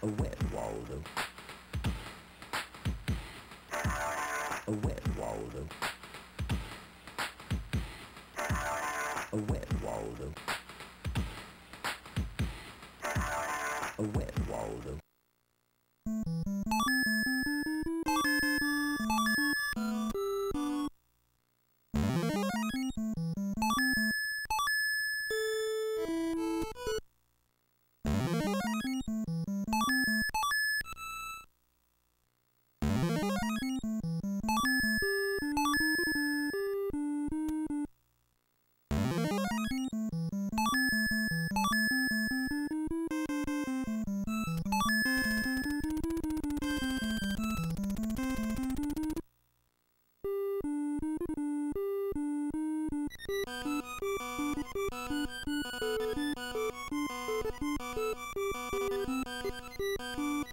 A wet Waldo. A wet Waldo. A wet Waldo. A wet Waldo. you